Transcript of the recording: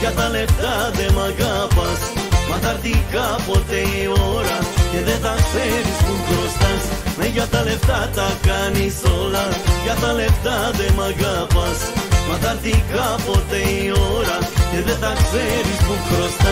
Για τα λεφτά δεν μ' αγαπάς. Μα θα έρθει κάποτε η ώρα Και δεν τα ξέρεις που χρωστάς. Ναι για τα λεφτά τα κάνεις όλα. Για τα λεφτά δεν μ' αγαπάς. Μα θα έρθει κάποτε η ώρα Και δεν τα ξέρεις που χρωστάς.